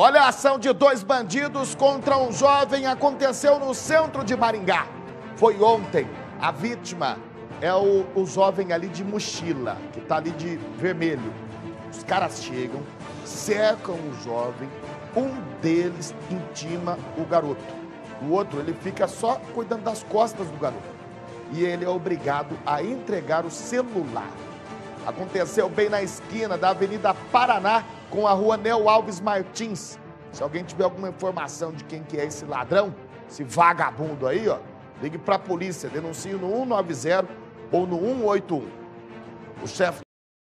Olha a ação de dois bandidos contra um jovem aconteceu no centro de Maringá. Foi ontem. A vítima é o, o jovem ali de mochila, que está ali de vermelho. Os caras chegam, cercam o jovem, um deles intima o garoto. O outro, ele fica só cuidando das costas do garoto. E ele é obrigado a entregar o celular. Aconteceu bem na esquina da Avenida Paraná com a rua Neo Alves Martins. Se alguém tiver alguma informação de quem que é esse ladrão, esse vagabundo aí, ó, ligue para a polícia, denuncie no 190 ou no 181. O chefe